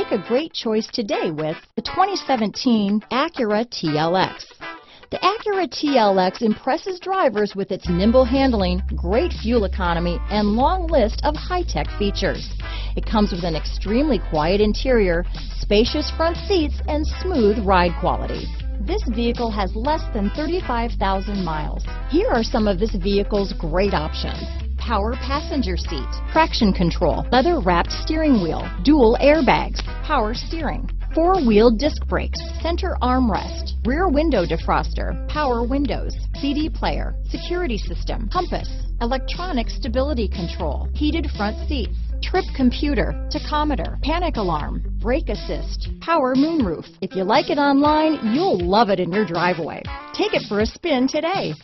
Make a great choice today with the 2017 Acura TLX. The Acura TLX impresses drivers with its nimble handling, great fuel economy, and long list of high-tech features. It comes with an extremely quiet interior, spacious front seats, and smooth ride quality. This vehicle has less than 35,000 miles. Here are some of this vehicle's great options power passenger seat, traction control, leather wrapped steering wheel, dual airbags, power steering, four-wheel disc brakes, center armrest, rear window defroster, power windows, CD player, security system, compass, electronic stability control, heated front seats, trip computer, tachometer, panic alarm, brake assist, power moonroof. If you like it online, you'll love it in your driveway. Take it for a spin today.